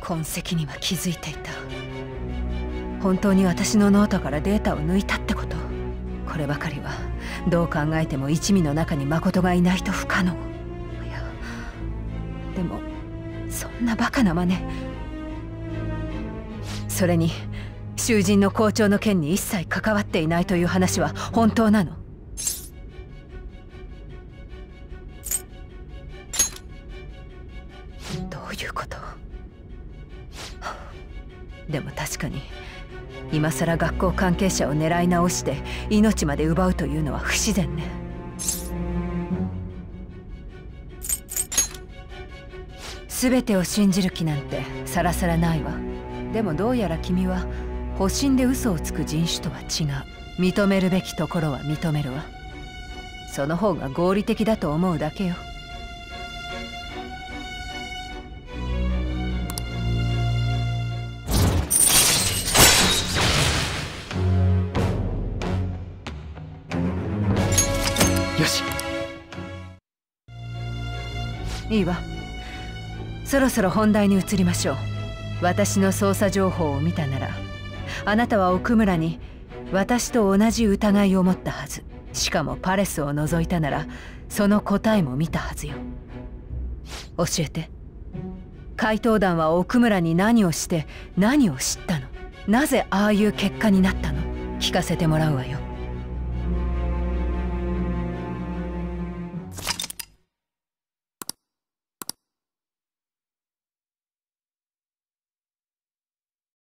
痕跡には気づいていた。本当に私のノートからデータを抜いたってこと？こればかりはどう考えても一味の中に誠がいないと不可能。でもそんなバカな真似。それに囚人の校長の件に一切関わっていないという話は本当なの？どういうこと？でも確かに今さら学校関係者を狙い直して命まで奪うというのは不自然ね。全てを信じる気なんてさらさらないわ。でもどうやら君は保身で嘘をつく人種とは違う。認めるべきところは認めるわ。その方が合理的だと思うだけよ。よし。いいわ。そろそろ本題に移りましょう。私の捜査情報を見たならあなたは奥村に私と同じ疑いを持ったはず。しかもパレスを除いたならその答えも見たはずよ。教えて。怪盗団は奥村に何をして何を知ったの？なぜああいう結果になったの？聞かせてもらうわよ。